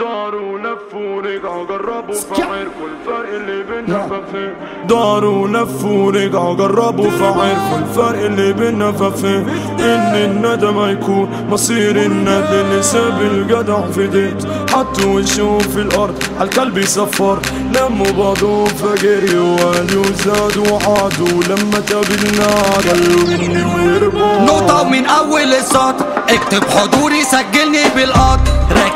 داروا لفوا رجعوا جربوا فعرفوا الفرق اللي بينا ففين داروا لفوا رجعوا جربوا فعرفوا الفرق اللي بينا ففين إن الندم هيكون مصير الندم اللي ساب الجدع في ديت. حطوا وشه في الأرض عالكلب يصفر. لموا بعضهم فجريوا وقالوا زادوا وعادوا. لما تقابلنا مني وهربوا نقطة من أول السطر اكتب حضوري سجلني.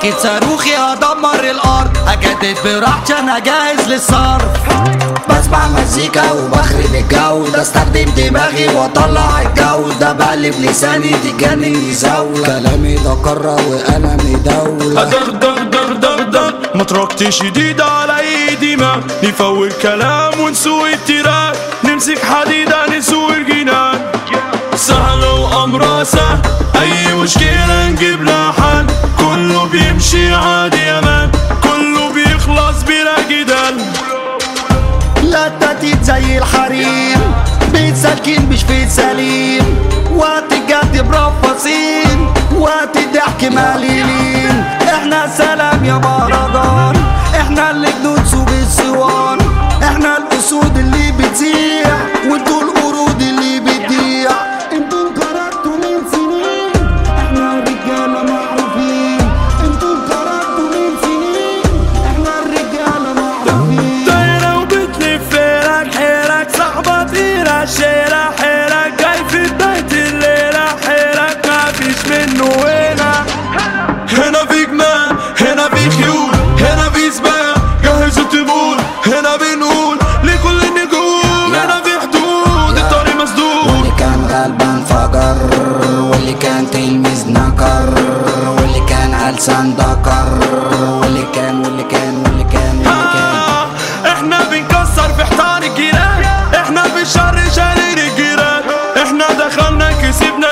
راكب صاروخي هدمر الأرض. أجدد براحتي أنا جاهز للصرف. بسمع مزيكا وبخرب الجو. ده استخدم دماغي واطلع الجو. ده بقلب لساني تجنن يزول كلامي ده قارة وقلمي دولة دغ دغ دغ دغ دغ. متركتي شديد على ايدي ما نفوت كلام ونسوق التراك نمسك حديدة نسوق الجنان. سهل وامرها سهل أي مشكلة نجيب لها حل؟ كله بيمشي عادي يا مان كله بيخلص بلا جدال. لا تتيت زي الحريم. بيت سكين مش في سليم. وقت الجد برفاصين وقت الضحك مليلين إحنا سلام يا مهرجان شيلة حيلك جاي في بداية الليلة حيلك مفيش منه هنا. هنا في جمال هنا في خيول هنا في سباق جهز الطبول هنا بنقول لكل النجوم هنا في حدود الطريق مسدود. واللي كان غلبان فجر واللي كان تلميذ نكر واللي كان علسان دكر واللي كان واللي كان واللي كان واللي كان. آه، إحنا بنكسر في حيطان الجيران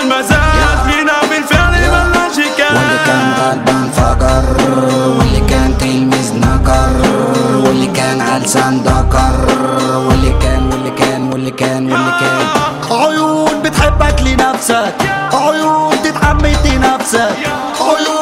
المزاد فينا بالفعل ملناش واللي كان غلبان فجر واللي كان تلميذ نكر واللي كان علسان دكر واللي كان واللي كان واللي كان واللي كان. عيون بتحبك لنفسك عيون تتحمد نفسك عيون